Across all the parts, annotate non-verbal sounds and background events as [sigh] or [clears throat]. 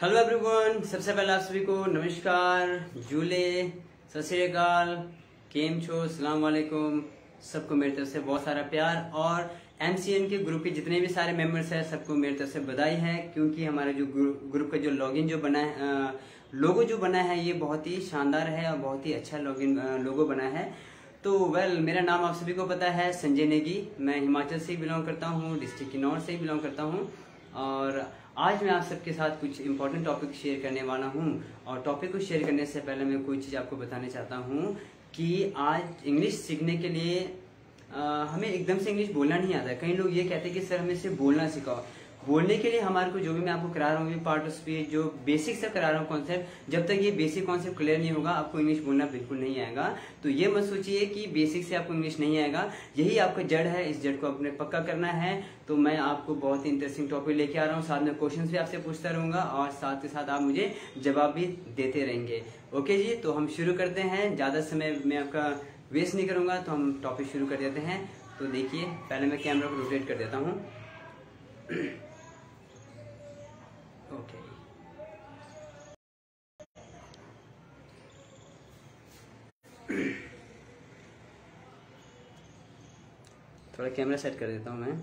Hello everyone सबसे पहले आप सभी को नमस्कार। जूले, सत केम छो? सलाम वालेकुम। सबको मेरी तरफ़ से बहुत सारा प्यार और एमसीएन के ग्रुप के जितने भी सारे मेंबर्स हैं, सबको मेरी तरफ़ से बधाई है, क्योंकि हमारे जो ग्रुप का जो लॉगिन जो बना है लोगो जो बना है, ये बहुत ही शानदार है और बहुत ही अच्छा लॉगिन लोगो बना है। तो वेल मेरा नाम आप सभी को पता है, संजय नेगी। मैं हिमाचल से बिलोंग करता हूँ डिस्ट्रिक्ट किन्नौर से बिलोंग करता हूँ और आज मैं आप सबके साथ कुछ इम्पोर्टेंट टॉपिक शेयर करने वाला हूँ और टॉपिक को शेयर करने से पहले मैं कोई चीज़ आपको बताना चाहता हूँ कि आज इंग्लिश सीखने के लिए आ, हमें एकदम से इंग्लिश बोलना नहीं आता कई लोग ये कहते हैं कि सर हमें सिर्फ़ बोलना सिखाओ। बोलने के लिए हमारे को जो भी मैं आपको करा रहा हूँ पार्ट ऑफ़ स्पीच जो बेसिक से करा रहा हूँ कॉन्सेप्ट जब तक ये बेसिक कॉन्सेप्ट क्लियर नहीं होगा, आपको इंग्लिश बोलना बिल्कुल नहीं आएगा। तो ये मत सोचिए कि बेसिक से आपको इंग्लिश नहीं आएगा। यही आपका जड़ है, इस जड़ को आपने पक्का करना है। तो मैं आपको बहुत ही इंटरेस्टिंग टॉपिक लेके आ रहा हूँ। साथ में क्वेश्चन भी आपसे पूछता रहूँगा और साथ के साथ आप मुझे जवाब भी देते रहेंगे। ओके जी तो हम शुरू करते हैं। ज़्यादा समय मैं आपका वेस्ट नहीं करूँगा तो हम टॉपिक शुरू कर देते हैं। तो देखिए, पहले मैं कैमरा को रोटेट कर देता हूँ ओके थोड़ा कैमरा सेट कर देता हूँ मैं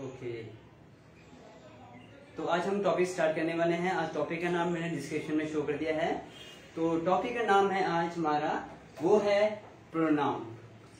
ओके तो आज हम टॉपिक स्टार्ट करने वाले हैं। आज टॉपिक का नाम मैंने डिस्क्रिप्शन में शो कर दिया है। तो टॉपिक का नाम है आज हमारा, वो है प्रोनाउन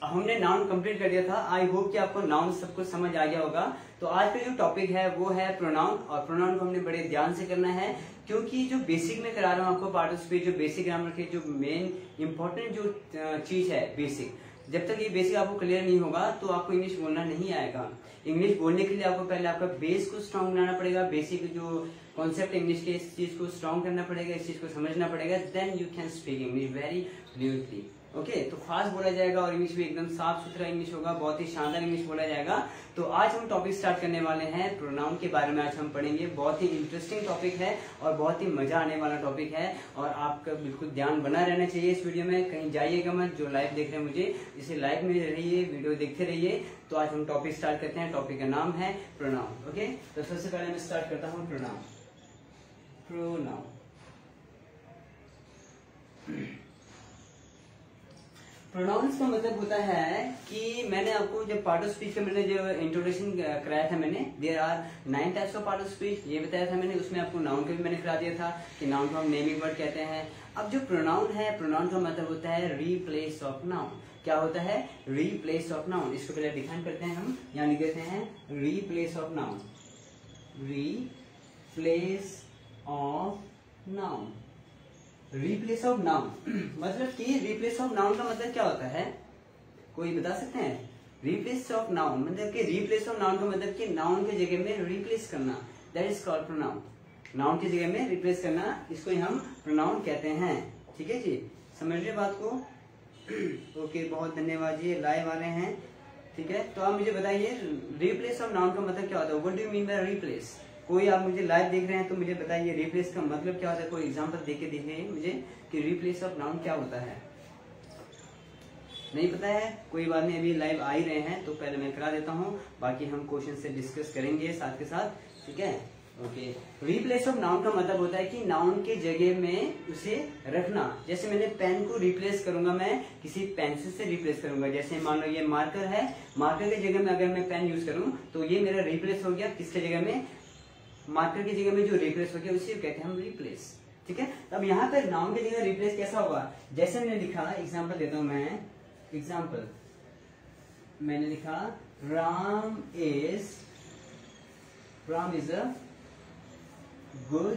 हमने नाउन कंप्लीट कर दिया था। आई होप कि आपको नाउन सब कुछ समझ आ गया होगा। तो आज का जो टॉपिक है, वो है प्रोनाउन और प्रोनाउन को हमने बड़े ध्यान से करना है, क्योंकि जो बेसिक में करा रहा हूँ आपको पार्ट ऑफ़ स्पीच जो बेसिक ग्रामर के जो मेन इंपॉर्टेंट जो चीज़ है बेसिक जब तक ये बेसिक आपको क्लियर नहीं होगा तो आपको इंग्लिश बोलना नहीं आएगा। इंग्लिश बोलने के लिए आपको पहले आपका बेस को स्ट्रांग बनाना पड़ेगा। बेसिक जो कॉन्सेप्ट इंग्लिश के इस चीज़ को स्ट्रांग करना पड़ेगा, इस चीज़ को समझना पड़ेगा। Then you can speak English very fluently okay तो फास्ट बोला जाएगा और इंग्लिश भी एकदम साफ़ सुथरा इंग्लिश होगा, बहुत ही शानदार इंग्लिश बोला जाएगा। तो आज हम टॉपिक स्टार्ट करने वाले हैं प्रोनाउन के बारे में आज हम पढ़ेंगे। बहुत ही इंटरेस्टिंग टॉपिक है और बहुत ही मज़ा आने वाला टॉपिक है और आपका बिल्कुल ध्यान बना रहना चाहिए इस वीडियो में। कहीं जाइएगा मत, जो लाइव देख रहे हैं मुझे, इसे लाइव में रहिए वीडियो देखते रहिए। तो आज हम टॉपिक स्टार्ट करते हैं। टॉपिक का नाम है प्रोनाउन ओके तो सबसे पहले मैं स्टार्ट करता हूँ प्रोनाउन प्रोनाउन प्रोनाउंस का मतलब होता है कि मैंने आपको जब पार्ट ऑफ़ स्पीच का मैंने जो इंट्रोडक्शन कराया था मैंने there are nine types of part of speech ये बताया था मैंने, उसमें आपको नाउन का भी मैंने करा दिया था कि नाउन को हम नेमिंग वर्ड कहते हैं। अब जो प्रोनाउन है प्रोनाउन का मतलब होता है रीप्लेस ऑफ़ नाउन क्या होता है? रीप्लेस ऑफ़ नाउन इसको पहले डिफाइन करते हैं हम यहाँ लिख देते हैं replace of noun replace of noun replace of noun मतलब कि रिप्लेस ऑफ़ नाउन का मतलब क्या होता है? कोई बता सकते हैं? रिप्लेस ऑफ़ नाउन मतलब कि रिप्लेस ऑफ़ नाउन का मतलब कि नाउन के जगह में रिप्लेस करना। That is called pronoun noun की जगह में रिप्लेस करना, इसको हम प्रोनाउन कहते हैं। ठीक है जी? समझ रहे बात को? [clears throat] ओके बहुत धन्यवाद जी। लाइव आ रहे हैं। ठीक है? तो आप मुझे बताइए रिप्लेस ऑफ़ नाउन का मतलब क्या होता है? What do mean by replace कोई आप मुझे लाइव देख रहे हैं तो मुझे बताइए रिप्लेस का मतलब क्या होता है? कोई एग्ज़ाम्पल दे के देखिए मुझे कि रिप्लेस ऑफ़ नाउन क्या होता है? नहीं पता है? कोई बात नहीं, अभी लाइव आ ही रहे हैं तो पहले मैं करा देता हूँ, बाकी हम क्वेश्चन से डिस्कस करेंगे साथ के साथ, ठीक है? ओके रिप्लेस ऑफ़ नाउन का मतलब होता है कि नाउन के जगह में उसे रखना। जैसे मैंने पेन को रिप्लेस करूँगा मैं, किसी पेंसिल से रिप्लेस करूँगा। जैसे मान लो ये मार्कर है मार्कर की जगह में अगर मैं पेन यूज़ करूँ तो ये मेरा रिप्लेस हो गया, किसके जगह में? मार्कर की जगह में जो रिप्लेस हो गया कहते हैं हम रिप्लेस ठीक है? अब यहाँ पर नाउन की जगह रिप्लेस कैसा होगा? जैसे मैंने लिखा एग्ज़ाम्पल देता हूँ मैं। एग्ज़ाम्पल मैंने लिखा Ram is Ram is a good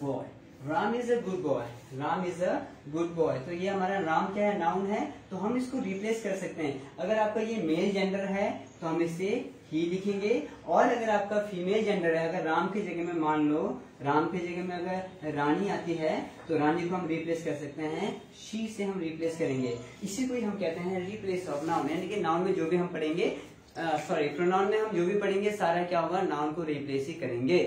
boy Ram is a good boy Ram is a good boy तो ये हमारा राम क्या है? नाउन है। तो हम इसको रिप्लेस कर सकते हैं। अगर आपका ये मेल जेंडर है तो हम इसे ही लिखेंगे। और अगर आपका फीमेल जेंडर है, अगर राम की जगह में मान लो, राम की जगह में अगर रानी आती है तो रानी को हम रिप्लेस कर सकते हैं। शी से हम रिप्लेस करेंगे। इसी को ही हम कहते हैं रिप्लेस ऑफ़ नाउन यानी कि नाउन में जो भी हम पढ़ेंगे सॉरी प्रोनाउन में हम जो भी पढ़ेंगे, सारा क्या होगा? नाउन को रिप्लेस ही करेंगे।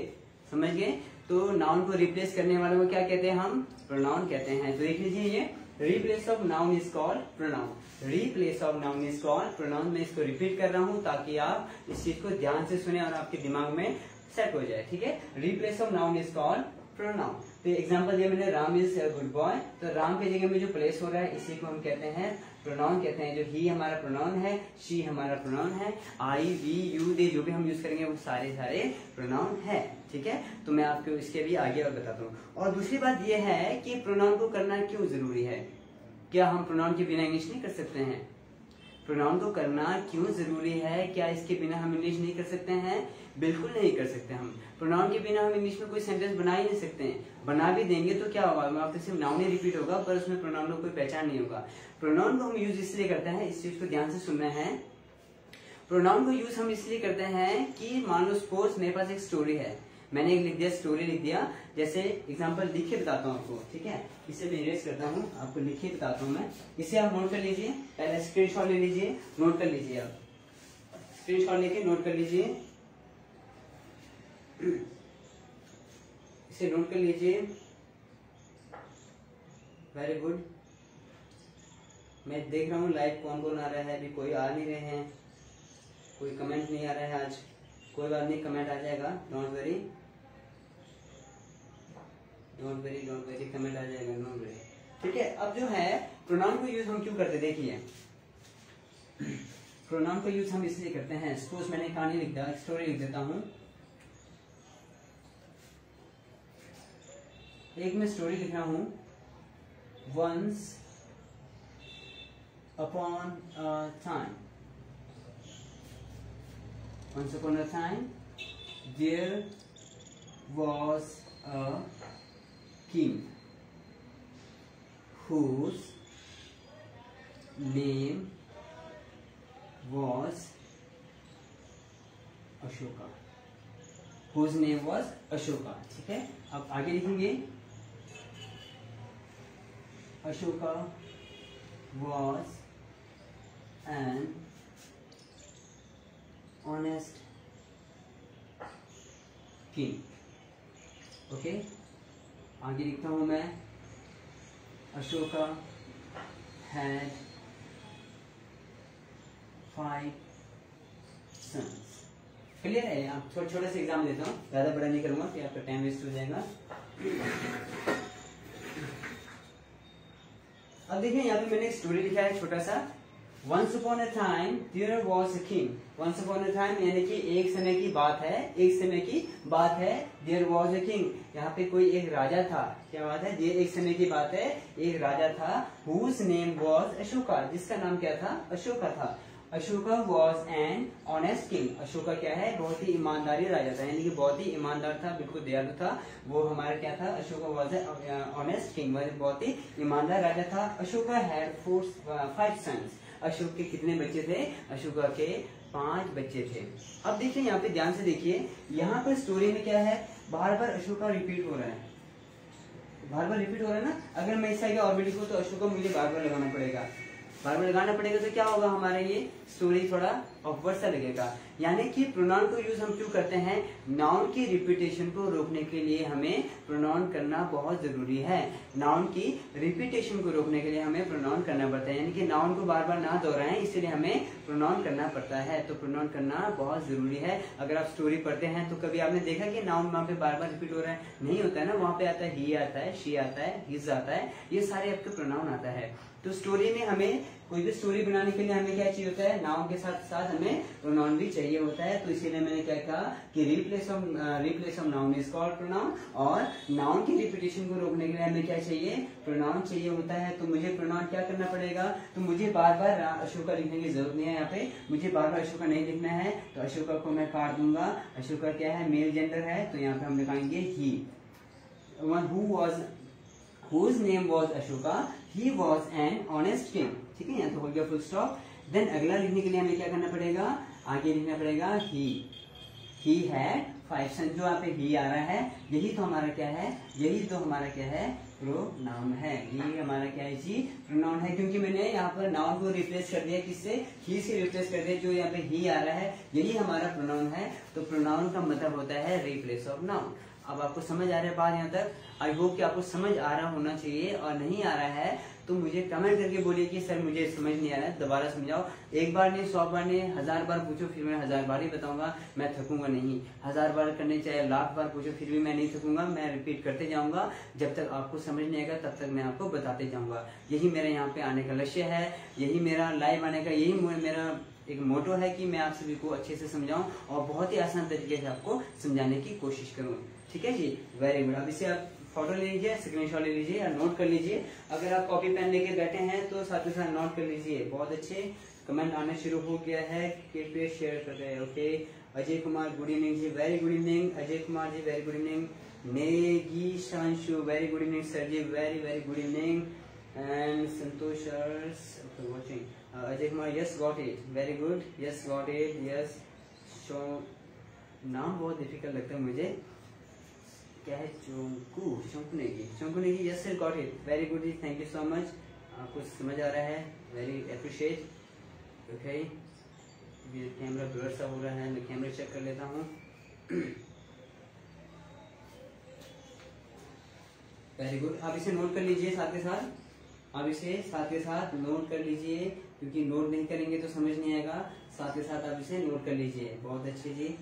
समझ गए? तो नाउन को रिप्लेस करने वाले को क्या कहते हैं हम? प्रोनाउन कहते हैं। तो देख लीजिए ये। Replace of noun is call pronoun replace of noun is call pronoun मैं इसको रिपीट कर रहा हूँ ताकि आप इस चीज़ को ध्यान से सुने और आपके दिमाग में सेट हो जाए, ठीक है? Replace of noun is called pronoun तो एग्जांपल दिया मैंने राम इज़ गुड बॉय तो राम के जगह में जो प्लेस हो रहा है, इसी को हम कहते हैं प्रोनाउन कहते हैं जो ही हमारा प्रोनाउन है शी हमारा प्रोनाउन है आई वी यू दे जो भी हम यूज़ करेंगे, वो सारे सारे प्रोनाउन है, ठीक है? तो मैं आपको इसके भी आगे और बताता हूँ। और दूसरी बात यह है कि प्रोनाउन को करना क्यों ज़रूरी है? क्या हम प्रोनाउन के बिना इंग्लिश नहीं कर सकते हैं? प्रोनाउन को करना क्यों ज़रूरी है? क्या इसके बिना हम इंग्लिश नहीं कर सकते हैं? बिल्कुल नहीं कर सकते हम। प्रोनाउन के बिना हम इंग्लिश में कोई सेंटेंस बना ही नहीं सकते हैं। बना भी देंगे तो क्या होगा? आपके सिर्फ़ नाउन ही रिपीट होगा, पर उसमें प्रोनाउन को कोई पहचान नहीं होगा। प्रोनाउन को हम यूज़ इसलिए करते हैं, इस चीज़ को ध्यान से सुनना है। प्रोनाउन को यूज़ हम इसलिए करते हैं कि मान लो मेरे पास एक स्टोरी है। मैंने लिख दिया स्टोरी लिख दिया। जैसे एग्जांपल लिखे बताता हूँ आपको, ठीक है? इसे मैं इरेज करता हूँ, आपको लिखे बताता हूँ मैं। इसे आप नोट कर लीजिए। पहले स्क्रीन ले लीजिए नोट कर लीजिए आप। स्क्रीन लेके नोट कर लीजिए। इसे नोट कर लीजिए। वेरी गुड मैं देख रहा हूँ लाइव कौन कौन आ रहा है, अभी कोई आ नहीं रहे हैं। कोई कमेंट नहीं आ रहा है आज। कोई बात नहीं कमेंट आ जाएगा don't worry don't worry don't worry comment आ जाएगा डोंट वेरी ठीक है, अब जो है प्रोनाउन को यूज़ हम क्यों करते, देखिए. प्रोनाउन को यूज़ हम इसलिए करते हैं सपोज़ मैंने कहानी लिख दिया स्टोरी लिख देता हूँ. एक मैं स्टोरी लिख रहा हूँ. Once upon time once upon a time, there was a king whose name was Ashoka whose name was Ashoka ठीक है अब आगे लिखेंगे Ashoka was an honest king okay आगे लिखता हूँ मैं। Ashoka had five sons clear है? आप छोटे छोटे से एग्ज़ाम देता हूँ। ज़्यादा बड़ा नहीं करूँगा कि आपका टाइम वेस्ट हो जाएगा। अब देखिए, यहाँ पे मैंने एक स्टोरी लिखा है छोटा सा। Once upon a time there was a king once upon a time यानी कि एक समय की बात है, एक समय की बात है देयर वाज अ किंग यहाँ पे कोई एक राजा था, क्या बात है? एक समय की बात है, एक राजा था हुज नेम वाज अशोका जिसका नाम क्या था? अशोका था. Ashoka was an honest king Ashoka क्या है? बहुत ही ईमानदारी राजा था. यानी कि बहुत ही ईमानदार था, बिल्कुल दयालु था. वो हमारा क्या था? अशोका वॉज़ ऑनेस्ट किंग बहुत ही ईमानदार राजा था. Ashoka had four five sons Ashok के कितने बच्चे थे? अशोका के पाँच बच्चे थे। अब देखिए, यहाँ पे ध्यान से देखिए, यहाँ पर स्टोरी में क्या है? बार बार अशोका रिपीट हो रहा है। बार बार रिपीट हो रहा है ना? अगर मैं इससे आगे भी लिखूँ तो अशोका मुझे बार बार लगाना पड़ेगा। बार बार लगाना पड़ेगा तो क्या होगा हमारा ये स्टोरी थोड़ा ऑफवर्ड सा लगेगा। यानी कि प्रोनाउन को यूज़ हम क्यों करते हैं? नाउन की रिपीटेशन को रोकने के लिए हमें प्रोनाउन करना बहुत ज़रूरी है। नाउन की रिपीटेशन को रोकने के लिए हमें प्रोनाउन करना पड़ता है। यानी कि नाउन को बार बार ना दोहराएँ, इसलिए हमें प्रोनाउन करना पड़ता है। तो प्रोनाउन करना बहुत ज़रूरी है। अगर आप स्टोरी पढ़ते हैं तो कभी आपने देखा कि नाउन वहाँ पे बार बार रिपीट हो रहा है? नहीं होता है ना? वहाँ पे आता है ही आता है शी आता है हिज आता है। ये सारे आपके प्रोनाउन आता है। तो स्टोरी में हमें कोई भी स्टोरी बनाने के लिए हमें क्या चाहिए होता है? नाउन के साथ साथ हमें प्रोनाउन भी चाहिए होता है। तो इसीलिए मैंने क्या कहा कि replace of replace of noun is called pronoun और नाउन की रिपीटेशन को रोकने के लिए हमें क्या चाहिए? प्रोनाउन चाहिए होता है। तो मुझे प्रोनाउन क्या करना पड़ेगा? तो मुझे बार बार अशोका लिखने की ज़रूरत नहीं है यहाँ पे। मुझे बार बार अशोका नहीं लिखना है। तो अशोका को मैं काट दूँगा। अशोका क्या है? मेल जेंडर है। तो यहाँ पे हम लिखाएँगे ही one who was whose name was Ashoka, he was an honest king. ठीक है यहाँ तो हो गया फुल स्टॉप देन अगला लिखने के लिए हमें क्या करना पड़ेगा? आगे लिखना पड़ेगा ही ही हैड फाइव सन जो यहाँ पे ही आ रहा है यही तो हमारा क्या है? यही तो हमारा क्या है? प्रोनाउन है. ये हमारा क्या है जी? प्रोनाउन है क्योंकि मैंने यहाँ पर नाउन को रिप्लेस कर दिया किससे? ही से रिप्लेस कर दिया जो यहाँ पे ही आ रहा है यही हमारा प्रोनाउन है. तो प्रोनाउन का मतलब होता है रिप्लेस ऑफ़ नाउन अब आपको समझ आ रहा है बात यहाँ तक? आई होप कि आपको समझ आ रहा होना चाहिए और नहीं आ रहा है तो मुझे कमेंट करके बोलिए कि सर मुझे समझ नहीं आ रहा है, दोबारा समझाओ। एक बार नहीं, सौ बार नहीं, हज़ार बार पूछो, फिर मैं हज़ार बार ही बताऊँगा, मैं थकूँगा नहीं। हज़ार बार करने चाहे लाख बार पूछो, फिर भी मैं नहीं थकूँगा, मैं रिपीट करते जाऊँगा। जब तक आपको समझ नहीं आएगा, तब तक मैं आपको बताते जाऊँगा। यही मेरे यहाँ पे आने का लक्ष्य है, यही मेरा लाइव आने का, यही मेरा एक मोटो है कि मैं आप सभी को अच्छे से समझाऊं और बहुत ही आसान तरीके से आपको समझाने की कोशिश करूँ। ठीक है जी? वेरी गुड अब इसे आप फ़ोटो ले लीजिए स्क्रीन ले लीजिए या नोट कर लीजिए। अगर आप कॉपी पेन लेके बैठे हैं तो साथ ही साथ नोट कर लीजिए। बहुत अच्छे कमेंट आने शुरू हो गया है। कृपया शेयर कर रहे हैं okay Ajay Kumar good evening ji. Very good evening Ajay Kumar ji very good evening Negi Shanshu very good evening sir ji. Very very good evening and Santosh watching Ajay Kumar yes got it very good yes got it yes नाम बहुत difficult लगता है मुझे। क्या है चोंकू चौंकनेगी चौंकनेगी yes sir got it very good ji thank you so much आपको समझ आ रहा है? Very appreciate okay camera blur सा हो रहा है. मैं कैमरा चेक कर लेता हूँ. वेरी गुड आप इसे नोट कर लीजिए साथ के साथ. आप इसे साथ के साथ नोट कर लीजिए, क्योंकि नोट नहीं करेंगे तो समझ नहीं आएगा. साथ के साथ आप इसे नोट कर लीजिए. बहुत अच्छी जी.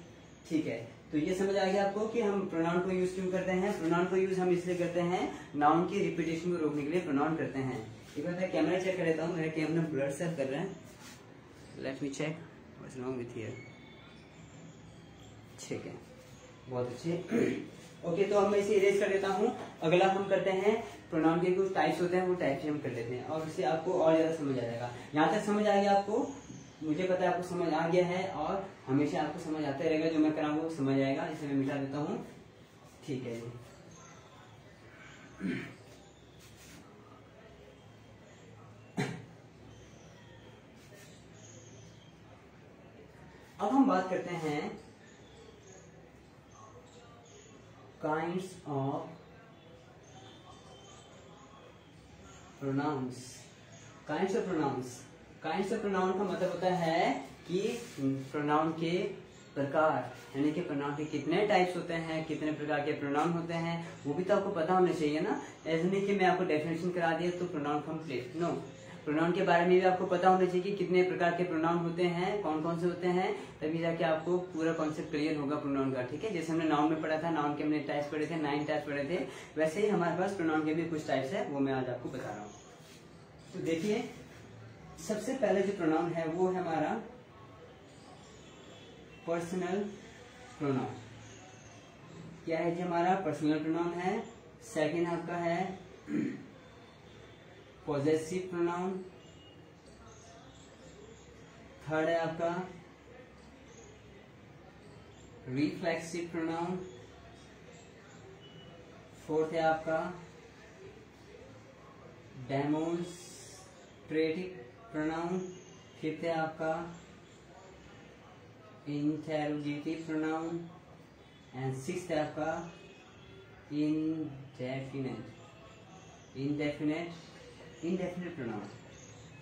ठीक है. तो ये समझ आ गया आपको कि हम प्रोनाउन को यूज़ क्यों करते हैं? प्रोनाउन को यूज़ हम इसलिए करते हैं नाउन की रिपीटेशन को रोकने के लिए प्रोनाउन करते हैं। एक बार मैं कैमरा चेक कर लेता हूँ, मेरा कैमरा ब्लड सेव कर रहा है। Let me check with here ठीक है। बहुत अच्छे। ओके तो अब मैं इसे इरेज कर देता हूँ। अगला हम करते हैं प्रोनाउन के कुछ टाइप्स होते हैं, वो टाइप्स हम कर लेते हैं। और इससे आपको और ज़्यादा समझ आ जाएगा। यहाँ तक समझ आ गया आपको? मुझे पता है आपको समझ आ गया है और हमेशा आपको समझ आता रहेगा जो मैं कराऊँगा वो समझ आएगा, इसे मैं मिटा देता हूँ। ठीक है जी। अब हम बात करते हैं kinds of pronouns kinds of pronouns kinds of pronoun का मतलब होता है कि प्रोनाउन के प्रकार, यानी कि प्रोनाउन के कितने टाइप्स होते हैं, कितने प्रकार के प्रोनाउन होते हैं, वो भी तो आपको पता होना चाहिए ना। ऐसे नहीं कि मैं आपको डेफिनेशन करा दिया तो प्रोनाउन कंप्लीट नो प्रोनाउन के बारे में भी आपको पता होना चाहिए कि कितने प्रकार के प्रोनाउन होते हैं कौन कौन से होते हैं, तभी जाके आपको पूरा कॉन्सेप्ट क्लियर होगा प्रोनाउन का, ठीक है? जैसे हमने नाउन में पढ़ा था नाउन के हमने टाइप्स पढ़े थे नाइन टाइप्स पढ़े थे, वैसे ही हमारे पास प्रोनाउन के भी कुछ टाइप्स है, वो मैं आज आपको बता रहा हूँ। तो देखिए सबसे पहले जो प्रोनाउन है, वो है हमारा पर्सनल प्रोनाउन क्या है जी हमारा पर्सनल प्रोनाउन है? सेकंड आपका है पॉजिटिव प्रोनाउन थर्ड है आपका रिफ्लेक्सिव प्रोनाउन फोर्थ है आपका डेमोन्स्ट्रेटिव प्रोनाउन फिफ्थ है आपका इंटेरोगेटिव प्रोनाउन एंड सिक्स है आपका indefinite indefinite indefinite pronoun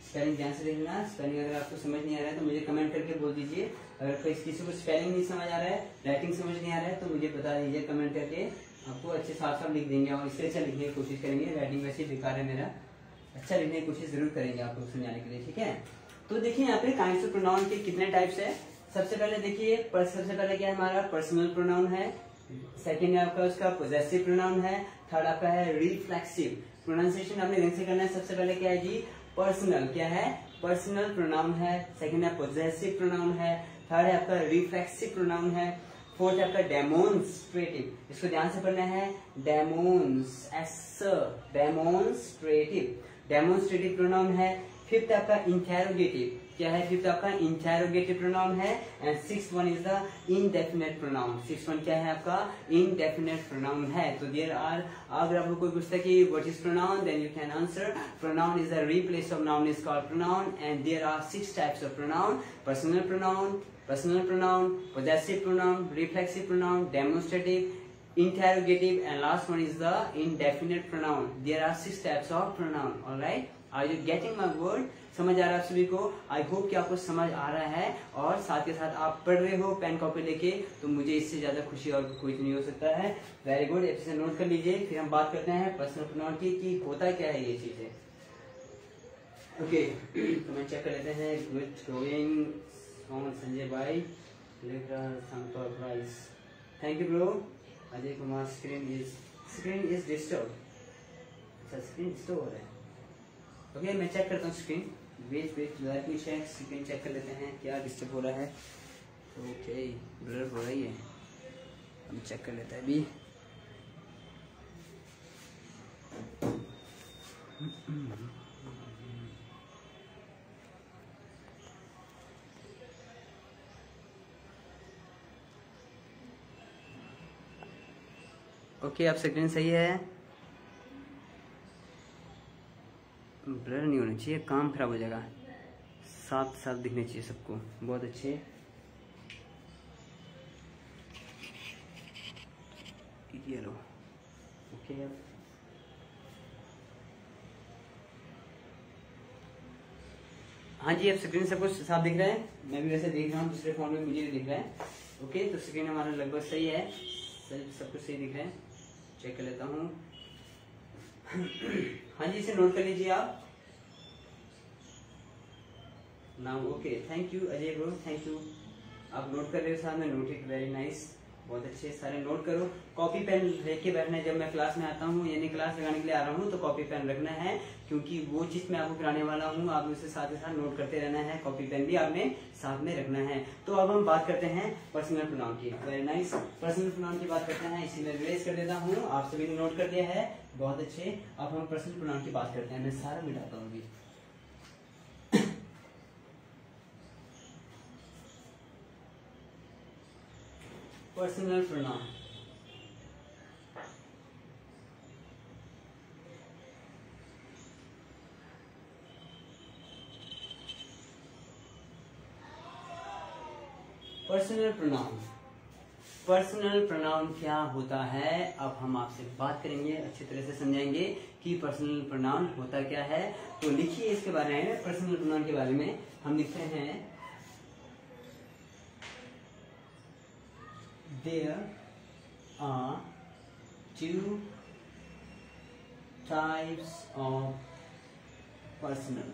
spelling ध्यान से देखना। स्पेलिंग अगर आपको समझ नहीं आ रहा है तो मुझे कमेंट करके बोल दीजिए। अगर किसी को स्पेलिंग नहीं समझ आ रहा है राइटिंग समझ नहीं आ रहा है तो मुझे बता दीजिए कमेंट करके। आपको अच्छे साफ़ साफ़ लिख देंगे और इससे अच्छा लिखने की कोशिश करेंगे। राइटिंग वैसे बेकार है मेरा। अच्छा लिखने की कोशिश ज़रूर करेंगे आपको समझाने के लिए, ठीक है? तो देखिए यहाँ पे काइंड प्रोनाउन के कितने टाइप्स है? सबसे पहले देखिए सबसे पहले क्या हमारा? पर्सनल प्रोनाउन है। सेकेंड आपका उसका पोजेसिव प्रोनाउन है। थर्ड आपका है रिफ्लेक्सिव प्रोनाउंसिएशन आपने से करना है, सबसे पहले क्या है जी? पर्सनल क्या है? पर्सनल प्रोनाउन है। सेकेंड है पोजेसिव प्रोनाउन है। थर्ड है आपका रिफ्लेक्सिव प्रोनाउन है। फोर्थ आपका डेमोन्स्ट्रेटिव इसको ध्यान से पढ़ना है। Demons S demonstrative demonstrative pronoun है फिफ्थ आपका इंटेरोगेटिव क्या है फिफ्थ आपका इंटेरोगेटिव प्रोनाउन है and six one is the indefinite pronoun six one क्या है आपका? इनडेफिनेट प्रोनाउन है. तो देर आर अगर आपको कोई पूछता है कि what is pronoun then you can answer pronoun is the replace of noun is called pronoun and there are six types of pronoun personal pronoun personal pronoun, possessive pronoun, reflexive pronoun, demonstrative, interrogative, and last one is the indefinite pronoun. There are six types of pronoun all right are you getting my word? समझ आ रहा है सभी को? I hope कि आपको समझ आ रहा है, और साथ के साथ आप पढ़ रहे हो पेन कॉपी लेके तो मुझे इससे ज़्यादा खुशी और कुछ तो नहीं हो सकता है। वेरी गुड से नोट कर लीजिए, फिर हम बात करते हैं पर्सनल प्रोनाउन की, कि होता क्या है ये चीज़ें। ओके [clears throat] तो मैं चेक कर लेते हैं। गुड गोइंग संजय भाई thank you bro you, Kumar Kumar screen is screen is अच्छा स्क्रीन डिस्टर्ब हो रहा है। ओके मैं चेक करता हूँ screen wait wait let me check screen check कर लेते हैं क्या डिस्टर्ब हो रहा है। ओके ब्लर हो रही है। हम चेक कर लेते हैं अभी। Mm-hmm. [clears throat] ओके आप स्क्रीन सही है। ब्लर नहीं होना चाहिए, काम खराब हो जाएगा। साफ़ साफ़ दिखने चाहिए सबको। बहुत अच्छे। ये लो। ओके अब। हाँ जी, अब स्क्रीन सब कुछ साफ़ दिख रहा है। मैं भी वैसे देख रहा हूँ, दूसरे फ़ोन में मुझे भी दिख रहा है। ओके तो स्क्रीन हमारा लगभग सही है। सब कुछ सही दिख रहा है। चेक कर लेता हूँ। [clears throat] हाँ जी, इसे नोट कर लीजिए आप। Now okay thank you Ajay bro thank you आप नोट कर रहे हो साथ में नोट इट वेरी नाइस बहुत अच्छे सारे नोट करो। कॉपी पेन लेके बैठना है, जब मैं क्लास में आता हूँ, यानी क्लास लगाने के लिए आ रहा हूँ तो कॉपी पेन रखना है, क्योंकि वो चीज़ मैं आपको कराने वाला हूँ, आप उसे साथ ही साथ नोट करते रहना है कॉपी पेन भी आपने साथ में रखना है। तो अब हम बात करते हैं पर्सनल प्रोनाउन की। वेरी नाइस पर्सनल प्रोनाउन की बात करते हैं, इसी में रिलेज कर देता हूँ, आप सभी ने नोट कर दिया है, बहुत अच्छे। अब हम पर्सनल प्रोनाउन की बात करते हैं, मैं सारा मिटाता हूँ personal pronoun. Personal pronoun personal pronoun क्या होता है? अब हम आपसे बात करेंगे, अच्छी तरह से समझाएँगे कि पर्सनल प्रोनाउन होता क्या है। तो लिखिए इसके बारे में पर्सनल प्रोनाउन के बारे में। हम लिखते हैं there are two types of personal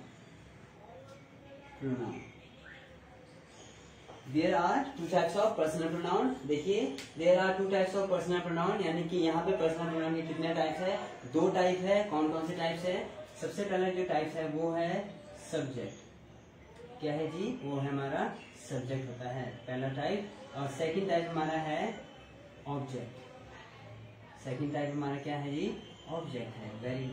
pronoun. There are two types of personal pronoun देखिए there are two types of personal pronoun यानी कि यहाँ पे पर्सनल प्रोनाउन के कितने टाइप्स है? दो टाइप है कौन कौन से टाइप्स है? सबसे पहले जो टाइप है, वो है सब्जेक्ट क्या है जी? वो है हमारा सब्जेक्ट होता है, पहला टाइप और सेकंड टाइप हमारा है ऑब्जेक्ट सेकंड टाइप हमारा क्या है जी? ऑब्जेक्ट है very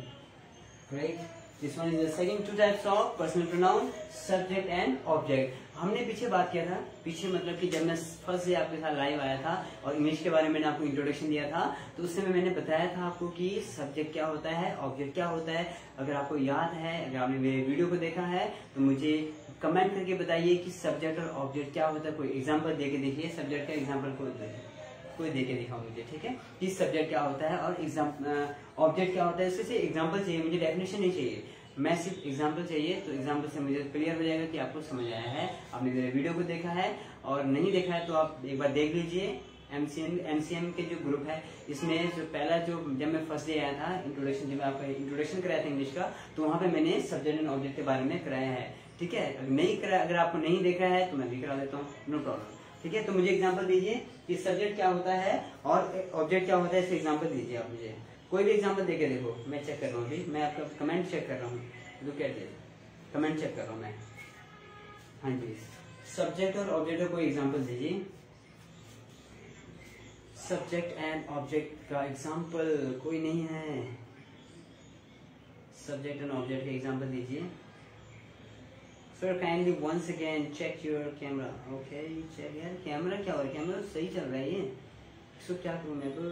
great this one is the second two types of personal pronoun subject and object हमने पीछे बात किया था, पीछे मतलब कि जब मैं फ़र्स्ट डे आपके साथ लाइव आया था और इंग्लिश के बारे में मैंने आपको इंट्रोडक्शन दिया था तो उस समय मैंने बताया था आपको कि सब्जेक्ट क्या होता है ऑब्जेक्ट क्या होता है. अगर आपको याद है, अगर आपने मेरे वीडियो को देखा है तो मुझे कमेंट करके बताइए कि सब्जेक्ट और ऑब्जेक्ट क्या होता है। कोई एग्ज़ाम्पल दे के देखिए। सब्जेक्ट का एग्ज़ाम्पल कोई कोई दे के दिखाओ मुझे, ठीक है? कि सब्जेक्ट क्या होता है और एग्ज़ाम ऑब्जेक्ट क्या होता है। इसके से एग्ज़ाम्पल चाहिए, मुझे डेफिनेशन नहीं चाहिए। मैं सिर्फ़ एग्ज़ाम्पल चाहिए तो एग्ज़ाम्पल से मुझे क्लियर हो जाएगा कि आपको समझ आया है। आपने मेरे वीडियो को देखा है और नहीं देखा है तो आप एक बार देख लीजिए। एमसीएम एमसीएम के जो ग्रुप है, इसमें जो पहला जो जब मैं फ़र्स्ट डे आया था इंट्रोडक्शन जब आपका इंट्रोडक्शन कराया था इंग्लिश का तो वहाँ पे मैंने सब्जेक्ट एंड ऑब्जेक्ट के बारे में कराया है। ठीक है? नहीं करा, अगर आपको नहीं देखा है तो मैं भी करा देता हूँ। नो प्रॉब्लम ठीक है? तो मुझे एग्ज़ाम्पल दीजिए कि सब्जेक्ट क्या होता है और ऑब्जेक्ट क्या होता है, इसे एग्ज़ाम्पल दीजिए आप मुझे। कोई भी एग्ज़ाम्पल देके देखो। मैं चेक कर रहा हूँ अभी। मैं आपका कमेंट चेक कर रहा हूँ। लुक कमेंट चेक कर रहा हूँ मैं। हाँ जी। सब्जेक्ट और ऑब्जेक्ट का कोई एग्ज़ाम्पल दीजिए। सब्जेक्ट एंड ऑब्जेक्ट का एग्ज़ाम्पल कोई नहीं है। सब्जेक्ट एंड ऑब्जेक्ट का एग्ज़ाम्पल दीजिए। Sir kindly once again check your camera okay check यार कैमरा क्या हो रहा है कैमरा सही चल रहा है ये। इसको क्या करूँ मैं तो?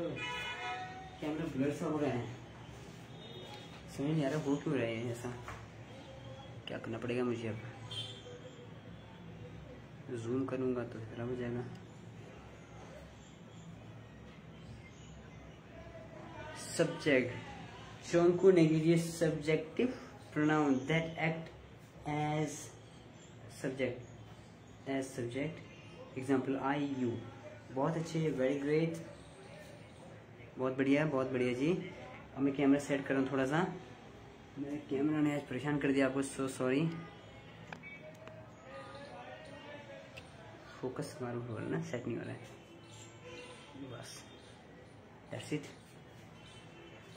कैमरा ब्लर सा हो रहा है। समझ नहीं आ रहा, हो क्यों रहा है ऐसा? क्या करना पड़ेगा मुझे अब? जूम करूँगा तो खराब हो जाएगा। सब्जेक्ट शोंकू ने कीजिए subjective pronoun that act as subject as subject example I you बहुत अच्छे वेरी ग्रेट बहुत बढ़िया बहुत बढ़िया जी। अब मैं कैमरा सेट कर रहा हूँ थोड़ा सा मेरे कैमरा ने आज परेशान कर दिया आपको सो सॉरी फोकस मालूम हो रहा ना सेट नहीं हो रहा है। बस। दैट्स इट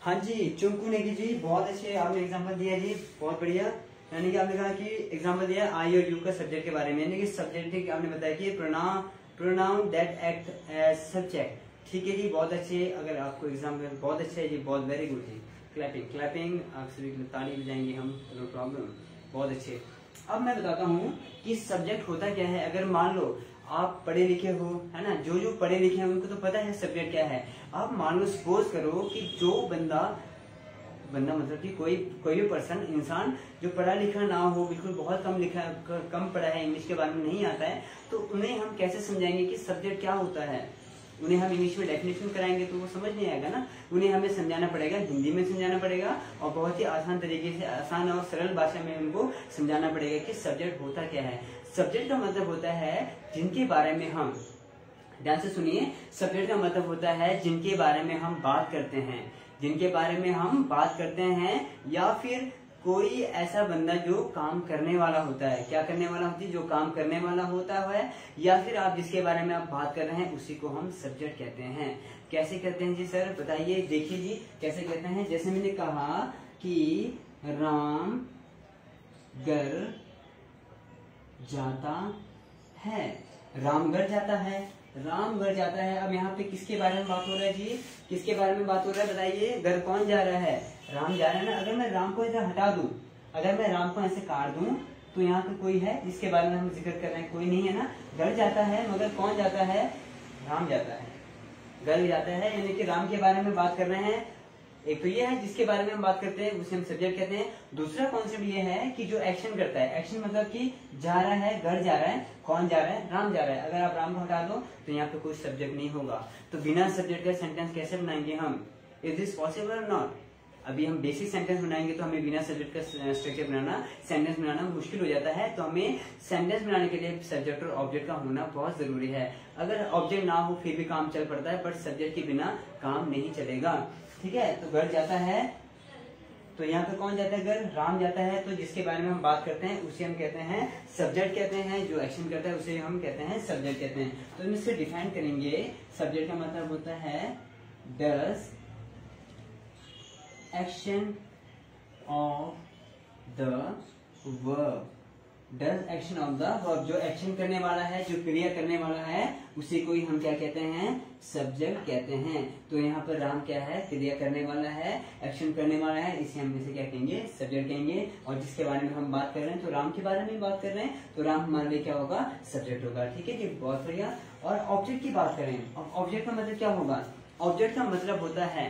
हाँ जी, चुंकू नेगी जी, बहुत अच्छे आपने एग्जांपल दिया जी, बहुत बढ़िया। यानी कि आपने कहा कि एग्जांपल दिया आई और यू का सब्जेक्ट के बारे में। यानी कि सब्जेक्ट आपने बताया कि pronoun pronoun that act as subject ठीक है जी, बहुत अच्छे, अगर आपको एग्ज़ाम्पल बहुत अच्छे है जी, बहुत वेरी गुड जी क्लैपिंग क्लैपिंग आप सभी ताली बजाएँगे हम नो प्रॉब्लम बहुत अच्छे। अब मैं बताता हूँ कि सब्जेक्ट होता क्या है। अगर मान लो, आप पढ़े लिखे हो, है ना, जो जो पढ़े लिखे हैं, उनको तो पता है सब्जेक्ट क्या है। आप मान लो सपोज़ करो कि जो बंदा बंदा मतलब कि कोई कोई भी पर्सन इंसान जो पढ़ा लिखा ना हो, बिल्कुल बहुत कम लिखा, कम पढ़ा है इंग्लिश के बारे में नहीं आता है तो उन्हें हम कैसे समझाएँगे कि सब्जेक्ट क्या होता है? उन्हें हम इंग्लिश में डेफिनेशन कराएँगे तो वो समझ नहीं आएगा ना? उन्हें हमें समझाना पड़ेगा, हिंदी में समझाना पड़ेगा, और बहुत ही आसान तरीके से, आसान और सरल भाषा में उनको समझाना पड़ेगा कि सब्जेक्ट होता क्या है। सब्जेक्ट का मतलब होता है, जिनके बारे में हम, ध्यान से सुनिए सब्जेक्ट का मतलब होता है, जिनके बारे में हम बात करते हैं। जिनके बारे में हम बात करते हैं, या फिर कोई ऐसा बंदा जो काम करने वाला होता है। क्या करने वाला होती है? जो काम करने वाला होता है, या फिर आप जिसके बारे में आप बात कर रहे हैं, उसी को हम सब्जेक्ट कहते हैं। कैसे कहते हैं जी सर? बताइए, देखिए जी, कैसे कहते हैं? जैसे मैंने कहा कि राम घर जाता है। रामगढ़ जाता है। रामगढ़ जाता है। अब यहाँ पे किसके बारे में बात हो रहा है जी? किसके बारे में बात हो रहा है बताइए। घर कौन जा रहा है? राम जा रहा है ना? अगर मैं राम को इधर हटा दू, अगर मैं राम को ऐसे काट दू तो यहाँ पे कोई है जिसके बारे में हम ज़िक्र कर रहे हैं? कोई नहीं है ना? घर जाता है, मगर कौन जाता है? राम जाता है। घर जाता है, यानी कि राम के बारे में बात कर रहे हैं। एक तो ये है, जिसके बारे में हम बात करते हैं, उसे हम सब्जेक्ट कहते हैं। दूसरा कॉन्सेप्ट ये है कि जो एक्शन करता है एक्शन मतलब कि जा रहा है, घर जा रहा है, कौन जा रहा है, राम जा रहा है। अगर आप राम को हटा दो तो यहाँ पे कोई सब्जेक्ट नहीं होगा। तो बिना सब्जेक्ट का सेंटेंस कैसे बनाएँगे हम? इज़ दिस पॉसिबल नॉट अभी हम बेसिक सेंटेंस बनाएँगे तो हमें बिना सब्जेक्ट का स्ट्रक्चर बनाना सेंटेंस बनाना मुश्किल हो जाता है। तो हमें सेंटेंस बनाने के लिए सब्जेक्ट और ऑब्जेक्ट का होना बहुत ज़रूरी है। अगर ऑब्जेक्ट ना हो, फिर भी काम चल पड़ता है बट सब्जेक्ट के बिना काम नहीं चलेगा। ठीक है? तो घर जाता है। तो यहाँ पे कौन जाता है घर? राम जाता है। तो जिसके बारे में हम बात करते हैं, उसे हम कहते हैं सब्जेक्ट कहते हैं। जो एक्शन करता है, उसे हम कहते हैं सब्जेक्ट कहते हैं। तो हम इससे डिफाइन करेंगे। सब्जेक्ट का मतलब होता है does action of the verb does action of the verb, जो एक्शन करने वाला है, जो क्रिया करने वाला है, उसी को ही हम क्या कहते हैं? सब्जेक्ट कहते हैं। तो यहाँ पर राम क्या है? क्रिया करने वाला है, एक्शन करने वाला है, इसे हम इसे क्या कहेंगे? सब्जेक्ट कहेंगे। और जिसके बारे में हम बात कर रहे हैं तो राम के बारे में बात कर रहे हैं तो राम हमारे लिए क्या होगा? सब्जेक्ट होगा। ठीक है जी, बहुत बढ़िया। और ऑब्जेक्ट की बात करें ऑब्जेक्ट का मतलब क्या होगा? ऑब्जेक्ट का मतलब होता है,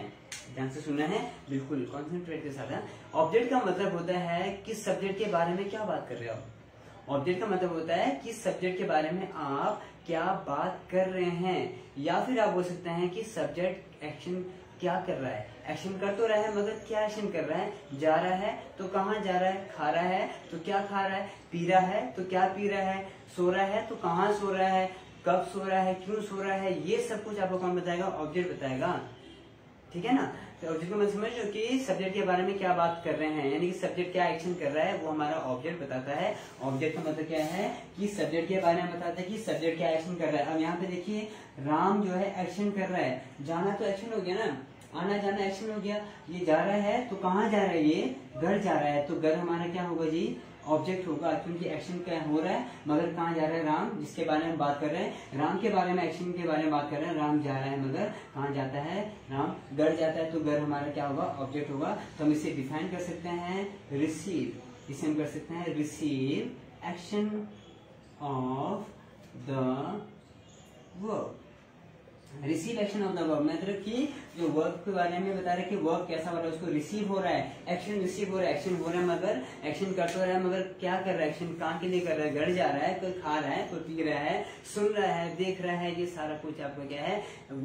ध्यान से सुनना है, बिल्कुल कॉन्सेंट्रेट के साथ ऑब्जेक्ट का मतलब होता है कि सब्जेक्ट के बारे में क्या बात कर रहे हो? ऑब्जेक्ट का मतलब होता है कि सब्जेक्ट के बारे में आप क्या बात कर रहे हैं, या फिर आप बोल सकते हैं कि सब्जेक्ट एक्शन क्या कर रहा है। एक्शन कर तो रहा है, मगर क्या एक्शन कर रहा है? जा रहा है तो कहाँ जा रहा है? खा रहा है तो क्या खा रहा है? पी रहा है तो क्या पी रहा है? सो रहा है तो कहाँ सो रहा है? कब सो रहा है? क्यों सो रहा है? ये सब कुछ आपको कौन बताएगा? ऑब्जेक्ट बताएगा। ठीक है ना? तो ऑब्जेक्ट को मैं समझ लो कि सब्जेक्ट के बारे में क्या बात कर रहे हैं, यानी कि सब्जेक्ट क्या एक्शन कर रहा है, वो हमारा ऑब्जेक्ट बताता है। ऑब्जेक्ट का मतलब क्या है कि सब्जेक्ट के बारे में बताता है कि सब्जेक्ट क्या एक्शन कर रहा है। अब यहाँ पे देखिए, राम जो है एक्शन कर रहा है। जाना तो एक्शन हो गया ना? आना जाना एक्शन हो गया। ये जा रहा है तो कहाँ जा रहा है ये? घर जा रहा है। तो घर हमारा क्या होगा जी? ऑब्जेक्ट होगा, क्योंकि एक्शन क्या हो रहा है, मगर कहाँ जा रहा है राम, जिसके बारे में बात कर रहे हैं। राम के बारे में एक्शन के बारे में बात कर रहे हैं, राम जा रहा है, मगर कहाँ जाता है राम? घर जाता है तो घर हमारा क्या होगा ऑब्जेक्ट होगा। तो हम इसे डिफाइन कर सकते हैं रिसीव इसे हम कर सकते हैं receive action of the work receive action of the work मतलब कि जो वर्क के बारे में बता रहे कि वर्क कैसा हो रहा है उसको रिसीव हो रहा है एक्शन रिसीव हो रहा है एक्शन हो रहा है मगर एक्शन कर तो रहा है मगर क्या कर रहा है एक्शन कहाँ के लिए कर रहा है गड़ जा रहा है कोई खा रहा है कोई पी रहा है सुन रहा है देख रहा है ये सारा कुछ आपका क्या है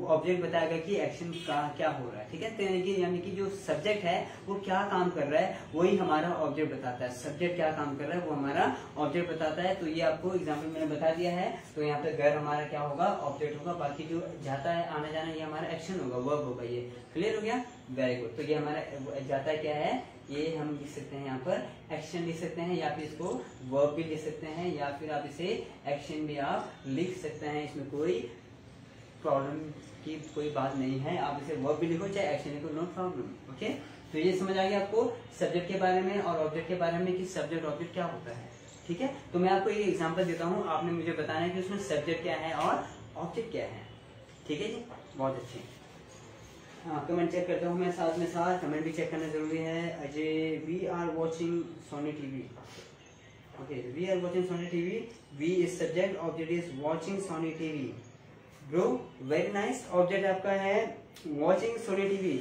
ऑब्जेक्ट बताएगा कि एक्शन का क्या हो रहा है ठीक है तो यानी कि यानी कि जो सब्जेक्ट है वो क्या काम कर रहा है वही हमारा ऑब्जेक्ट बताता है सब्जेक्ट क्या काम कर रहा है वो हमारा ऑब्जेक्ट बताता है तो ये आपको एग्ज़ाम्पल मैंने बता दिया है तो यहाँ पे घर हमारा क्या होगा ऑब्जेक्ट होगा बाकी जो जाता है, आना जाना, ये हमारा एक्शन होगा वर्ब होगा ये। क्लियर हो गया? वेरी गुड तो ये हमारा जाता है क्या है? ये हम लिख सकते हैं यहाँ पर एक्शन लिख सकते हैं, या फिर इसको वर्ब भी लिख सकते हैं, या फिर आप इसे एक्शन भी आप लिख सकते हैं। इसमें कोई प्रॉब्लम की कोई बात नहीं है। आप इसे वर्ब भी लिखो, चाहे एक्शन लिखो नो प्रॉब्लम ओके तो ये समझ आ गया आपको सब्जेक्ट के बारे में, और ऑब्जेक्ट के बारे में कि सब्जेक्ट ऑब्जेक्ट क्या होता है। ठीक है? तो मैं आपको एक एग्जांपल देता हूँ। आपने मुझे बताना है कि उसमें सब्जेक्ट क्या है और ऑब्जेक्ट क्या है। ठीक है जी? बहुत अच्छे। हाँ कमेंट चेक करता हूँ मैं साथ में साथ। कमेंट भी चेक करना ज़रूरी है। Ajay we are watching Sony TV okay we are watching Sony TV we is subject object is watching Sony TV bro very nice object आपका है। Watching Sony TV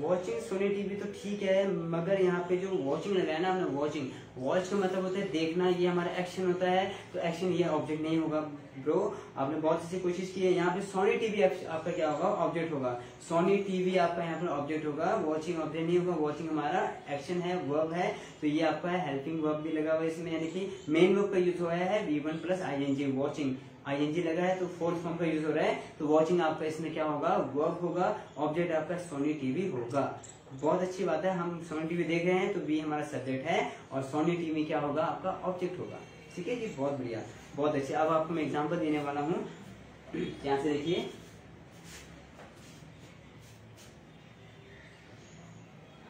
watching Sony TV तो ठीक है, मगर यहाँ पे जो वॉचिंग लगाया ना आपने वॉचिंग वॉच का मतलब होता है देखना, ये हमारा एक्शन होता है तो एक्शन ये ऑब्जेक्ट नहीं होगा। ब्रो आपने बहुत अच्छी कोशिश की है, यहाँ पे सोनी टीवी आपका क्या होगा? ऑब्जेक्ट होगा। सोनी टीवी आपका यहाँ पर ऑब्जेक्ट होगा वॉचिंग ऑब्जेक्ट नहीं होगा वॉचिंग हमारा एक्शन है वर्ब है तो ये आपका हेल्पिंग वर्ब भी लगा हुआ है इसमें, यानी कि मेन वर्ब का यूज़ हुआ है V one plus I N G watching I N G लगा है तो फोर्थ फॉर्म का यूज़ हो रहा है। तो वॉचिंग आपका इसमें क्या होगा? वर्क होगा ऑब्जेक्ट आपका सोनी टीवी होगा। बहुत अच्छी बात है, हम सोनी टीवी देख रहे हैं तो बी हमारा सब्जेक्ट है, और सोनी टीवी क्या होगा? आपका ऑब्जेक्ट होगा। ठीक है जी, बहुत बढ़िया। बहुत अच्छे। अब आपको मैं एग्ज़ाम्पल देने वाला हूँ। यहाँ से देखिए।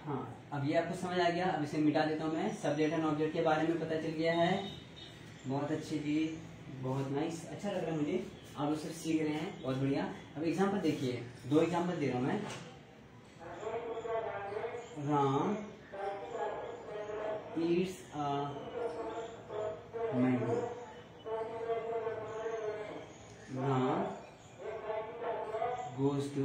हाँ अब ये आपको समझ आ गया। अब इसे मिटा देता हूँ मैं। सब्जेक्ट एंड ऑब्जेक्ट के बारे में पता चल गया है। बहुत अच्छी जी बहुत नाइस अच्छा लग रहा है मुझे। आप लोग सिर्फ़ सीख रहे हैं, बहुत बढ़िया। अब एग्ज़ाम्पल देखिए, दो एग्ज़ाम्पल दे रहा हूँ मैं। Ram goes to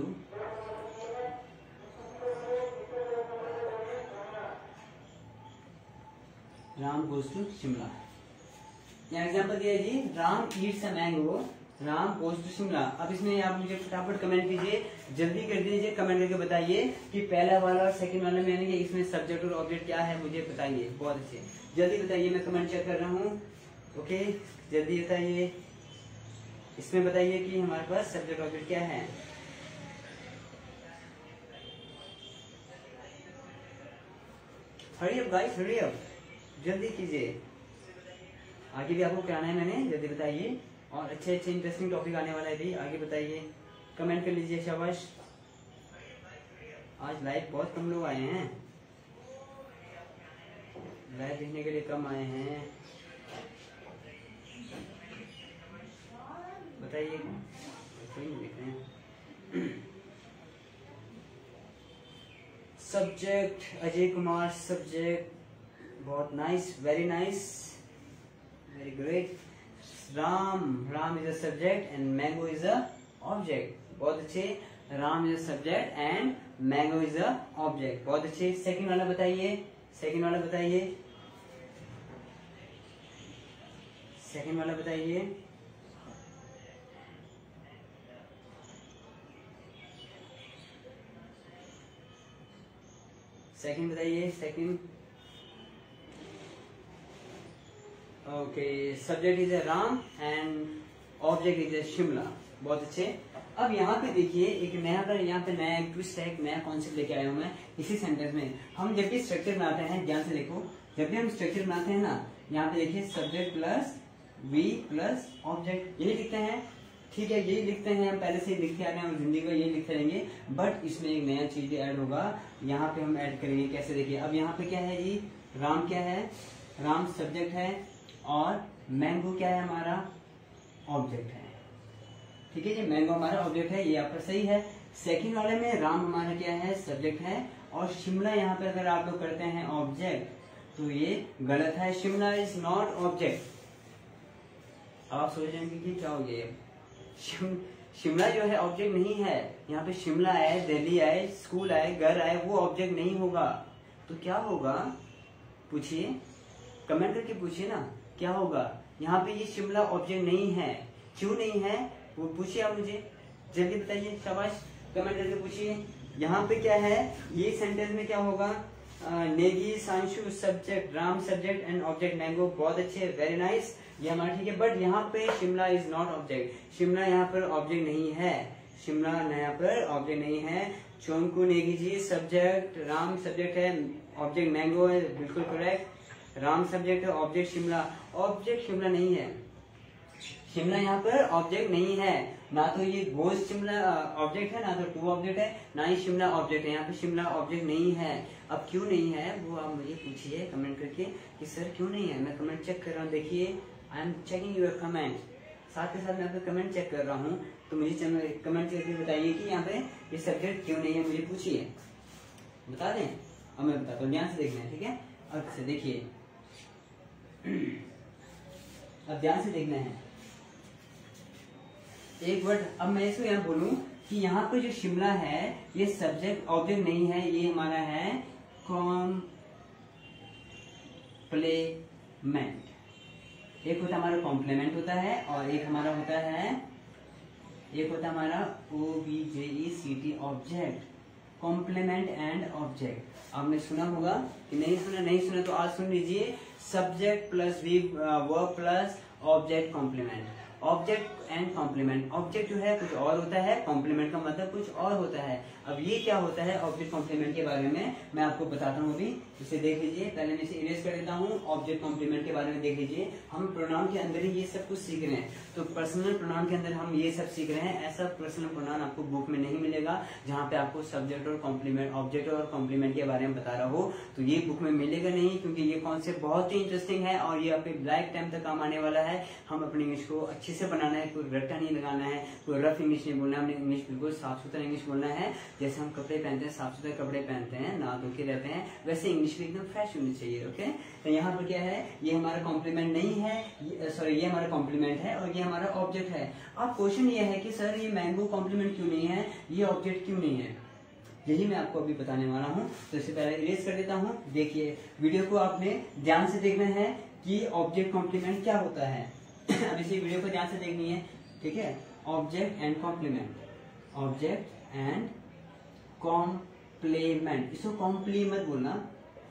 Ram to Shimla. यहाँ एग्ज़ाम्पल दिया जी, Ram eats a mango Ram goes to Shimla अब इसमें आप मुझे फटाफट कमेंट कीजिए, जल्दी कर दीजिए कमेंट करके बताइए कि पहला वाला और सेकंड वाला में यानी कि इसमें सब्जेक्ट और ऑब्जेक्ट क्या है, मुझे बताइए, बहुत अच्छे। जल्दी बताइए, मैं कमेंट चेक कर रहा हूँ। ओके जल्दी बताइए। इसमें बताइए कि हमारे पास सब्जेक्ट ऑब्जेक्ट क्या है। हरी अब गाइस हरी अब जल्दी कीजिए। आगे भी आपको कराना है मैंने, जल्दी बताइए। और अच्छे अच्छे इंटरेस्टिंग टॉपिक आने वाला है भी, आगे बताइए। कमेंट कर लीजिए, शाबाश। आज लाइव बहुत कम लोग आए हैं। लाइव देखने के लिए कम आए हैं। बताइए। सब्जेक्ट अजय कुमार सब्जेक्ट बहुत nice very nice very great Ram Ram is a subject and mango is a object बहुत अच्छे Ram is a subject and mango is a object बहुत अच्छे सेकंड वाला बताइए. सेकंड वाला बताइए. सेकंड वाला बताइए. सेकंड बताइए. Second okay subject is a Ram and object is a Shimla बहुत अच्छे। अब यहाँ पे देखिए, एक नया अगर यहाँ पे नया ट्विस्ट है, एक नया कॉन्सेप्ट लेके आया हूँ मैं इसी सेंटेंस में। हम जब भी स्ट्रक्चर बनाते हैं, ध्यान से देखो, जब भी हम स्ट्रक्चर बनाते हैं ना, यहाँ पे देखिए subject plus V plus object यही लिखते हैं। ठीक है, यही लिखते हैं, हम पहले से ही लिखते आ रहे हैं, हम ज़िंदगी में यही लिखते रहेंगे। बट इसमें एक नया चीज़ ऐड होगा, यहाँ पे हम ऐड करेंगे, कैसे देखिए। अब यहाँ पे क्या है जी? राम क्या है? राम सब्जेक्ट है। और मैंगो क्या है हमारा? ऑब्जेक्ट है। ठीक है जी मैंगो हमारा ऑब्जेक्ट है ये आपका सही है। सेकंड वाले में राम हमारा क्या है? सब्जेक्ट है। और शिमला यहाँ पे अगर आप लोग करते हैं ऑब्जेक्ट तो ये गलत है शिमला इज़ नॉट ऑब्जेक्ट आप सोच रहे कि क्या हो गया शिम, शिमला जो है ऑब्जेक्ट नहीं है। यहाँ पे शिमला आए दिल्ली आए स्कूल आए घर आए वो ऑब्जेक्ट नहीं होगा। तो क्या होगा? पूछिए। कमेंट करके पूछिए ना। क्या होगा? यहाँ पे ये शिमला ऑब्जेक्ट नहीं है। क्यों नहीं है? वो पूछिए आप मुझे। जल्दी बताइए, शाबाश। कमेंट करके पूछिए। यहाँ पे क्या है? ये सेंटेंस में क्या होगा? Negi, Sanshu subject Ram subject and object mango बहुत अच्छे वेरी नाइस ये हमारा ठीक है। बट यहाँ पे Shimla is not object Shimla यहाँ पर ऑब्जेक्ट नहीं है। शिमला यहाँ पर ऑब्जेक्ट नहीं है। चोंकू नेगी जी सब्जेक्ट राम सब्जेक्ट है। ऑब्जेक्ट मैंगो है। बिल्कुल करेक्ट राम सब्जेक्ट है। ऑब्जेक्ट शिमला। ऑब्जेक्ट शिमला नहीं है। शिमला यहाँ पर ऑब्जेक्ट नहीं है। ना तो ये गोश्त शिमला ऑब्जेक्ट है, ना तो टू ऑब्जेक्ट है, ना ही शिमला ऑब्जेक्ट है। यहाँ पे शिमला ऑब्जेक्ट नहीं है। अब क्यों नहीं है? वो आप मुझे पूछिए कमेंट करके कि सर क्यों नहीं है? मैं कमेंट चेक कर रहा हूँ। देखिए I am checking your comment साथ के साथ मैं आपका कमेंट चेक कर रहा हूँ। तो मुझे कमेंट करके बताइए कि यहाँ पे ये सब्जेक्ट क्यों नहीं है मुझे पूछिए। बता दें? अब मैं बताता हूँ। ध्यान से देखना है, ठीक है? से देखिए। अब ध्यान से देखना है। एक वर्ड अब मैं इसको यहाँ बोलूँ कि यहाँ पर जो शिमला है, ये सब्जेक्ट ऑब्जेक्ट नहीं है, ये हमारा है कॉम्प्लेमेंट एक होता हमारा कॉम्प्लीमेंट होता है और एक हमारा होता है, एक होता हमारा O B J E C T object complement and object आपने सुना होगा कि नहीं सुना नहीं सुना तो आज सुन लीजिए। Subject plus V verb plus object complement object and complement object जो है कुछ और होता है कॉम्प्लीमेंट का मतलब कुछ और होता है। अब ये क्या होता है ऑब्जेक्ट कॉम्प्लीमेंट के बारे में मैं आपको बताता हूँ अभी। इसे देख लीजिए। पहले मैं इसे इरेज कर देता हूँ। ऑब्जेक्ट कॉम्प्लीमेंट के बारे में देख लीजिए। हम प्रोनाउन के अंदर ही ये सब कुछ सीख रहे हैं। तो पर्सनल प्रोनाउन के अंदर हम ये सब सीख रहे हैं। ऐसा पर्सनल प्रोनाउन आपको बुक में नहीं मिलेगा, जहाँ पे आपको सब्जेक्ट और कॉम्प्लीमेंट ऑब्जेक्ट और कॉम्प्लीमेंट के बारे में बता रहा हो। तो ये बुक में मिलेगा नहीं, क्योंकि ये कॉन्सेप्ट बहुत ही इंटरेस्टिंग है और ये आपके लाइफ टाइम तक काम आने वाला है। हम अपनी इंग्लिश को अच्छे से बनाना है, कोई रट्टा नहीं लगाना है, कोई रफ इंग्लिश नहीं बोलना है। इंग्लिश बिल्कुल साफ़ सुथरा इंग्लिश बोलना है। जैसे हम कपड़े पहनते हैं साफ़ सुथरे कपड़े पहनते हैं, ना धो के रहते हैं, वैसे इंग्लिश भी एकदम फ्रेश होनी चाहिए ओके तो यहाँ पर क्या है? ये हमारा कॉम्प्लीमेंट नहीं है सॉरी ये हमारा कॉम्प्लीमेंट है और ये हमारा ऑब्जेक्ट है। अब क्वेश्चन ये है कि, सर, ये मैंगो कॉम्प्लीमेंट क्यों नहीं है? ये ऑब्जेक्ट क्यों नहीं है? यही मैं आपको अभी बताने वाला हूँ। तो इससे पहले इरेज कर देता हूँ। देखिए वीडियो को आपने ध्यान से देखना है कि ऑब्जेक्ट कॉम्प्लीमेंट क्या होता है। [coughs] अब इसी वीडियो को ध्यान से देखनी है, ठीक है? Object and complement object and complement इसको कॉम्प्लीमेंट बोलना।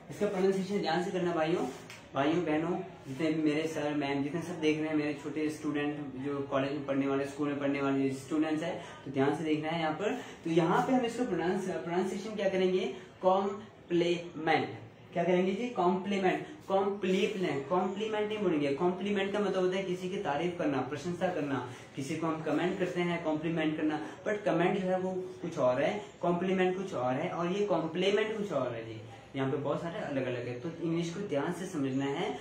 इसका प्रोनाउंसिएशन ध्यान से करना भाइयों। भाइयों, बहनों, जितने मेरे सर मैम जितने सब देख रहे हैं, मेरे छोटे स्टूडेंट जो कॉलेज में पढ़ने वाले स्कूल में पढ़ने वाले स्टूडेंट्स है तो ध्यान से देखना है यहाँ पर। तो यहाँ पे हम इसको प्रोनाउंसिएशन क्या करेंगे? कॉम्प्लीमेंट क्या करेंगे जी? कॉम्प्लीमेंट कॉम्प्लीमेंट कॉम्प्लीमेंट नहीं बोलेंगे। कॉम्प्लीमेंट का मतलब होता है किसी की तारीफ़ करना, प्रशंसा करना। किसी को हम कमेंट करते हैं कॉम्प्लीमेंट करना। बट कमेंट जो है वो कुछ और है। कॉम्प्लीमेंट कुछ और है और ये कॉम्प्लीमेंट कुछ और है जी। यहाँ पे बहुत सारे अलग अलग है। तो इंग्लिश को ध्यान से समझना है।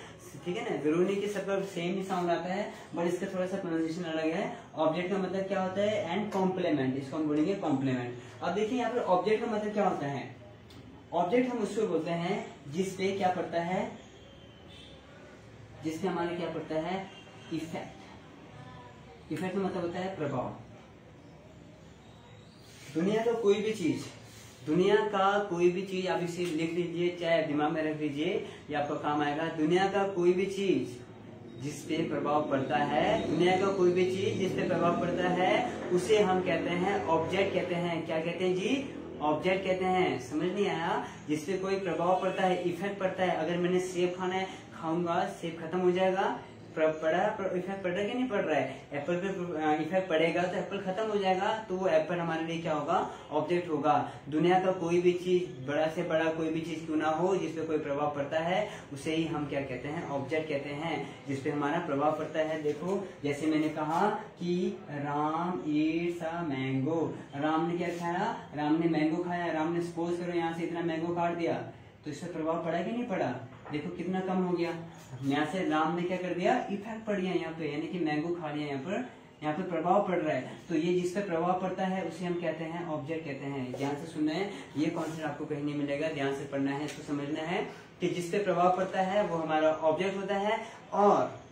ठीक है ना? ज़रूरी के सबका सेम ही साउंड आता है बट इसका थोड़ा सा प्रोनाउंसिएशन अलग है। ऑब्जेक्ट का मतलब क्या होता है? एंड कॉम्प्लीमेंट इसको हम बोलेंगे कॉम्प्लीमेंट अब देखिए यहाँ पर ऑब्जेक्ट का मतलब क्या होता है? ऑब्जेक्ट हम उसको बोलते हैं जिसपे क्या पड़ता है? जिसपे हमारे क्या पड़ता है? इफ़ेक्ट इफ़ेक्ट मतलब होता है प्रभाव। दुनिया का कोई भी चीज़, दुनिया का कोई भी चीज़ आप इसे लिख लीजिए, चाहे दिमाग में रख लीजिए, या आपका काम आएगा। दुनिया का कोई भी चीज़ जिस पे प्रभाव पड़ता है, दुनिया का कोई भी चीज़ जिस पे प्रभाव पड़ता है, उसे हम कहते हैं ऑब्जेक्ट कहते हैं। क्या कहते हैं जी? ऑब्जेक्ट कहते हैं, समझ नहीं आया? जिसपे कोई प्रभाव पड़ता है इफ़ेक्ट पड़ता है, अगर मैंने सेब खाना है, खाऊँगा सेब खत्म हो जाएगा। पड़ा इफ़ेक्ट पड़ रहा है कि नहीं पड़ रहा है? एप्पल पे इफ़ेक्ट पड़ेगा तो एप्पल खत्म हो जाएगा तो वो एप्पल हमारे लिए क्या होगा? ऑब्जेक्ट होगा। दुनिया का कोई भी चीज़, बड़ा से बड़ा कोई भी चीज़ क्यों ना हो जिसपे कोई प्रभाव पड़ता है, उसे ही हम क्या कहते हैं? ऑब्जेक्ट कहते हैं जिसपे हमारा प्रभाव पड़ता है। देखो, जैसे मैंने कहा कि Ram eats a mango. Ram ने क्या खाया? राम ने मैंगो खाया। राम ने, सपोज़ करो यहाँ से इतना मैंगो काट दिया। तो इससे प्रभाव पड़ा कि नहीं पड़ा? देखो कितना कम हो गया। यहाँ से राम ने क्या कर दिया? इफ़ेक्ट पड़ गया यहाँ पे, यानी कि मैंगो खा लिया यहाँ पर। यहाँ पे प्रभाव पड़ रहा है। तो ये जिस पे प्रभाव पड़ता है, उसे हम कहते हैं ऑब्जेक्ट कहते हैं। ध्यान से सुनना है ये कॉन्सेप्ट आपको कहीं नहीं मिलेगा, ध्यान से पढ़ना है, इसको समझना है कि जिस पे प्रभाव पड़ता है, वो हमारा ऑब्जेक्ट होता है और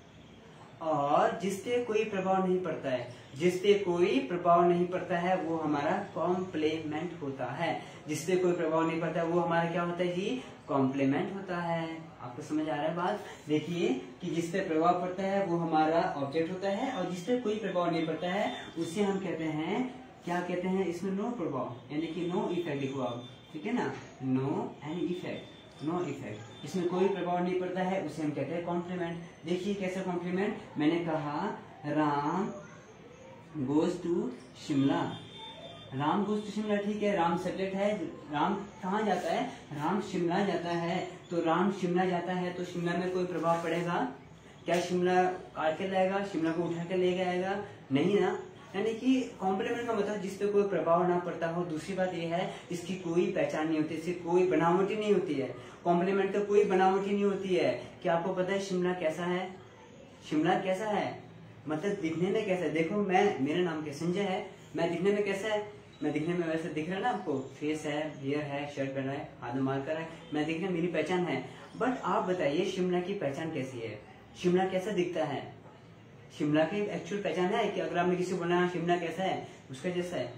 और जिसपे कोई प्रभाव नहीं पड़ता है जिसपे कोई प्रभाव नहीं पड़ता है, वो हमारा कॉम्प्लीमेंट होता है। जिसपे कोई प्रभाव नहीं पड़ता है, वो हमारा क्या होता है जी? कॉम्प्लीमेंट होता है। आपको समझ आ रहा है बात? देखिए कि जिसपे प्रभाव पड़ता है, वो हमारा ऑब्जेक्ट होता है और जिसपे कोई प्रभाव नहीं पड़ता है, उसे हम कहते हैं, क्या कहते हैं इसमें? नो प्रभाव, यानी कि नो इफ़ेक्ट लिखो आप, ठीक है ना? No any effect no effect इसमें कोई प्रभाव नहीं पड़ता है, उसे हम कहते हैं कॉम्प्लीमेंट देखिए कैसा कॉम्प्लीमेंट मैंने कहा, Ram goes to Shimla Ram to Shimla ठीक है, राम सब्जेक्ट है, राम कहाँ जाता है? राम शिमला जाता है। तो राम शिमला जाता है तो शिमला में कोई प्रभाव पड़ेगा? क्या शिमला काट के लाएगा? शिमला को उठा के ले जाएगा नहीं ना। यानी कि कॉम्प्लीमेंट का मतलब जिस पे कोई प्रभाव ना पड़ता हो। दूसरी बात यह है, इसकी कोई पहचान नहीं होती, इसकी कोई बनावटी नहीं होती है। कॉम्प्लीमेंट तो कोई बनावटी नहीं होती है। क्या आपको पता है शिमला कैसा है? शिमला कैसा है? मतलब दिखने में कैसा है? देखो, मैं, मेरा नाम क्या संजय है। मैं दिखने में कैसा है? मैं दिखने में वैसे दिख रहा है ना आपको? फेस है बियर है शर्ट पहना है हाथ में मार्कर है। मैं दिखने मेरी पहचान है। बट आप बताइए शिमला की पहचान कैसी है? शिमला कैसा दिखता है? शिमला की एक्चुअल पहचान है कि अगर आपने किसी बोला हाँ, शिमला कैसा है? उसका जैसा है।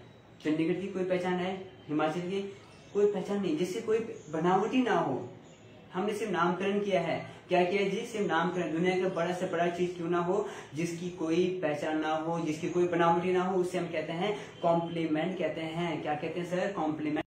चंडीगढ़ की कोई पहचान है? हिमाचल की? कोई पहचान नहीं। जिससे कोई बनावटी ना हो। हमने सिर्फ़ नामकरण किया है। क्या किया जी? सिर्फ़ नामकरण। दुनिया का बड़ा से बड़ा चीज़ क्यों ना हो, जिसकी कोई पहचान ना हो, जिसकी कोई बनावटी ना हो, उसे हम कहते हैं कॉम्प्लीमेंट कहते हैं। क्या कहते हैं, सर? कॉम्प्लीमेंट